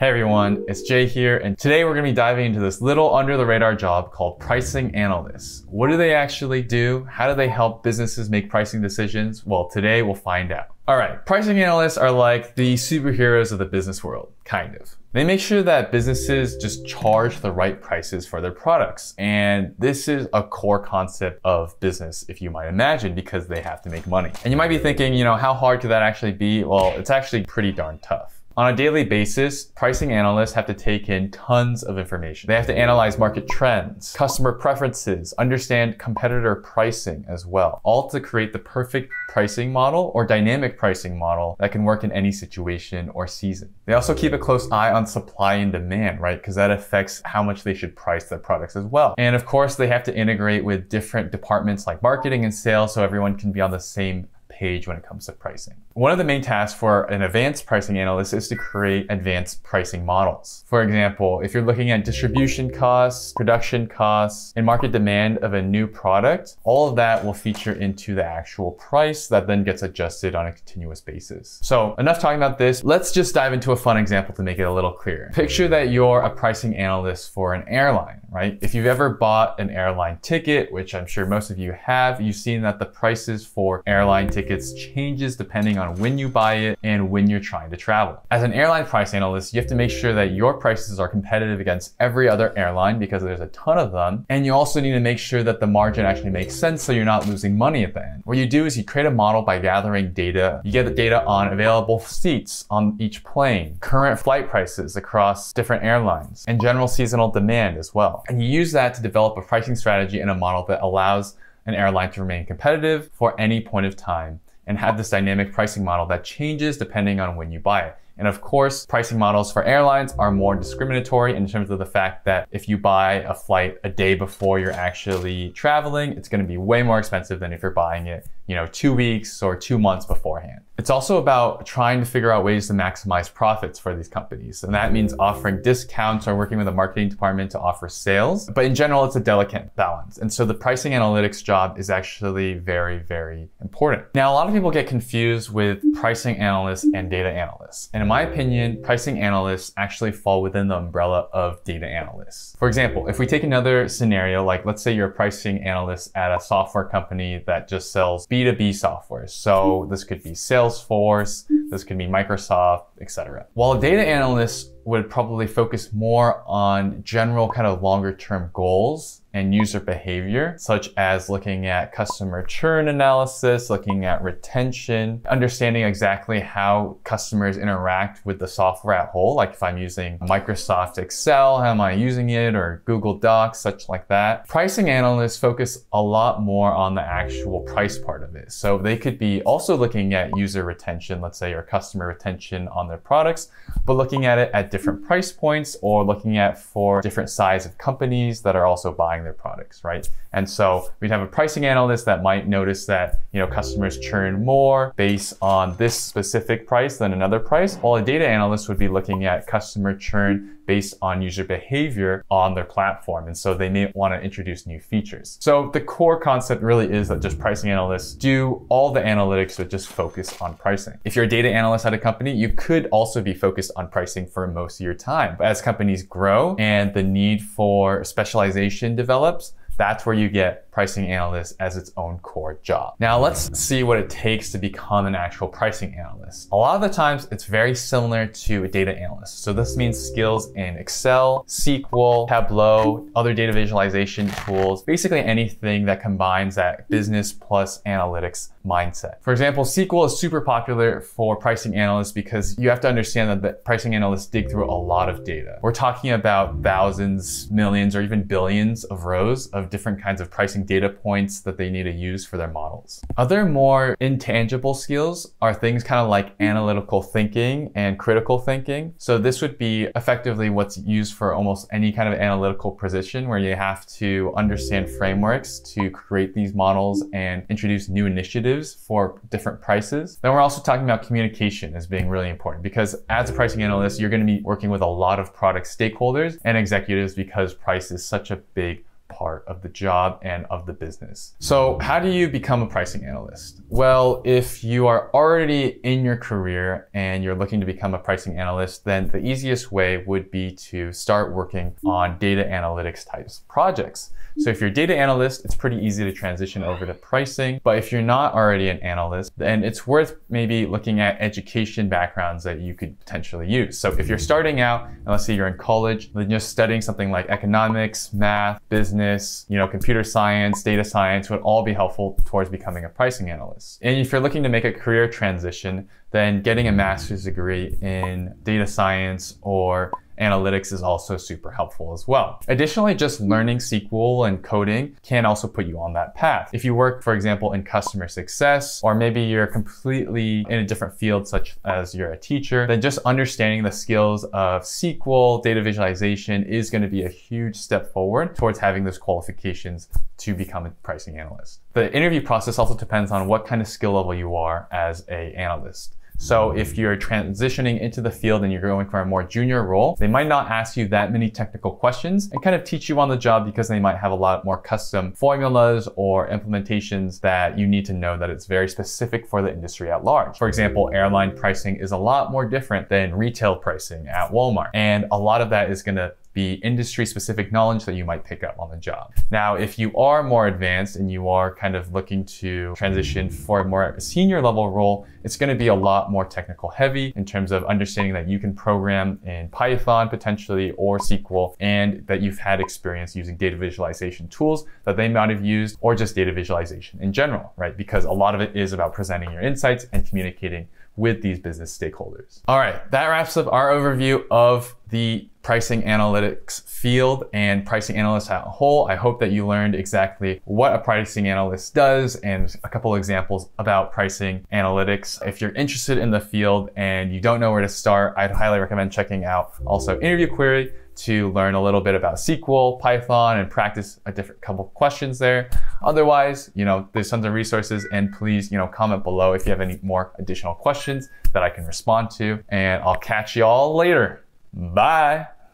Hey everyone, it's Jay here, and today we're going to be diving into this little under the radar job called pricing analysts. What do they actually do? How do they help businesses make pricing decisions? Well, today we'll find out. All right, pricing analysts are like the superheroes of the business world, kind of. They make sure that businesses just charge the right prices for their products. And this is a core concept of business, if you might imagine, because they have to make money. And you might be thinking, you know, how hard could that actually be? Well, it's actually pretty darn tough. On a daily basis, pricing analysts have to take in tons of information. They have to analyze market trends, customer preferences, understand competitor pricing as well, all to create the perfect pricing model or dynamic pricing model that can work in any situation or season. They also keep a close eye on supply and demand, right? Because that affects how much they should price their products as well. And of course, they have to integrate with different departments like marketing and sales so everyone can be on the same page when it comes to pricing. One of the main tasks for an advanced pricing analyst is to create advanced pricing models. For example, if you're looking at distribution costs, production costs, and market demand of a new product, all of that will feature into the actual price that then gets adjusted on a continuous basis. So enough talking about this. Let's just dive into a fun example to make it a little clearer. Picture that you're a pricing analyst for an airline, right? If you've ever bought an airline ticket, which I'm sure most of you have, you've seen that the prices for airline tickets changes depending on when you buy it and when you're trying to travel. As an airline price analyst, you have to make sure that your prices are competitive against every other airline because there's a ton of them. And you also need to make sure that the margin actually makes sense so you're not losing money at the end. What you do is you create a model by gathering data. You get the data on available seats on each plane, current flight prices across different airlines, and general seasonal demand as well. And you use that to develop a pricing strategy and a model that allows an airline to remain competitive for any point of time and have this dynamic pricing model that changes depending on when you buy it. And of course, pricing models for airlines are more discriminatory in terms of the fact that if you buy a flight a day before you're actually traveling, it's going to be way more expensive than if you're buying it, you know, two weeks or two months beforehand. It's also about trying to figure out ways to maximize profits for these companies. And that means offering discounts or working with a marketing department to offer sales. But in general, it's a delicate balance. And so the pricing analytics job is actually very, very important. Now, a lot of people get confused with pricing analysts and data analysts. And in my opinion, pricing analysts actually fall within the umbrella of data analysts. For example, if we take another scenario, like let's say you're a pricing analyst at a software company that just sells B2B software. So this could be Salesforce, this could be Microsoft, etc. While data analyst would probably focus more on general kind of longer term goals and user behavior, such as looking at customer churn analysis, looking at retention, understanding exactly how customers interact with the software at whole. Like if I'm using Microsoft Excel, how am I using it, or Google Docs, such like that. Pricing analysts focus a lot more on the actual price part of it. So they could be also looking at user retention, let's say, or customer retention on their products, but looking at it at different price points or looking at for different size of companies that are also buying their products, right? And so we'd have a pricing analyst that might notice that, you know, customers churn more based on this specific price than another price, while a data analyst would be looking at customer churn based on user behavior on their platform. And so they may want to introduce new features. So the core concept really is that just pricing analysts do all the analytics but just focus on pricing. If you're a data analyst at a company, you could also be focused on pricing for most of your time. But as companies grow and the need for specialization develops, that's where you get pricing analyst as its own core job. Now let's see what it takes to become an actual pricing analyst. A lot of the times it's very similar to a data analyst. So this means skills in Excel, SQL, Tableau, other data visualization tools, basically anything that combines that business plus analytics mindset. For example, SQL is super popular for pricing analysts because you have to understand that the pricing analysts dig through a lot of data. We're talking about thousands, millions, or even billions of rows of different kinds of pricing data points that they need to use for their models. Other more intangible skills are things kind of like analytical thinking and critical thinking. So this would be effectively what's used for almost any kind of analytical position where you have to understand frameworks to create these models and introduce new initiatives for different prices. Then we're also talking about communication as being really important because as a pricing analyst, you're going to be working with a lot of product stakeholders and executives because price is such a big part of the job and of the business. So how do you become a pricing analyst? Well, if you are already in your career and you're looking to become a pricing analyst, then the easiest way would be to start working on data analytics types projects. So if you're a data analyst, it's pretty easy to transition over to pricing. But if you're not already an analyst, then it's worth maybe looking at education backgrounds that you could potentially use. So if you're starting out, and let's say you're in college, then just studying something like economics, math, business, you know, computer science, data science would all be helpful towards becoming a pricing analyst. And if you're looking to make a career transition, then getting a master's degree in data science or analytics is also super helpful as well. Additionally, just learning SQL and coding can also put you on that path. If you work, for example, in customer success, or maybe you're completely in a different field, such as you're a teacher, then just understanding the skills of SQL, data visualization is going to be a huge step forward towards having those qualifications to become a pricing analyst. The interview process also depends on what kind of skill level you are as a analyst. So if you're transitioning into the field and you're going for a more junior role, they might not ask you that many technical questions and kind of teach you on the job because they might have a lot more custom formulas or implementations that you need to know that it's very specific for the industry at large. For example, airline pricing is a lot more different than retail pricing at Walmart. And a lot of that is going to be industry specific knowledge that you might pick up on the job. Now, if you are more advanced and you are kind of looking to transition for a more senior level role, it's going to be a lot more technical heavy in terms of understanding that you can program in Python potentially or SQL and that you've had experience using data visualization tools that they might have used or just data visualization in general, right? Because a lot of it is about presenting your insights and communicating with these business stakeholders. All right, that wraps up our overview of the pricing analytics field and pricing analysts as a whole. I hope that you learned exactly what a pricing analyst does and a couple examples about pricing analytics. If you're interested in the field and you don't know where to start, I'd highly recommend checking out also Interview Query to learn a little bit about SQL, Python, and practice a different couple questions there. Otherwise, you know, there's tons of resources and please, you know, comment below if you have any more additional questions that I can respond to and I'll catch y'all later. Bye.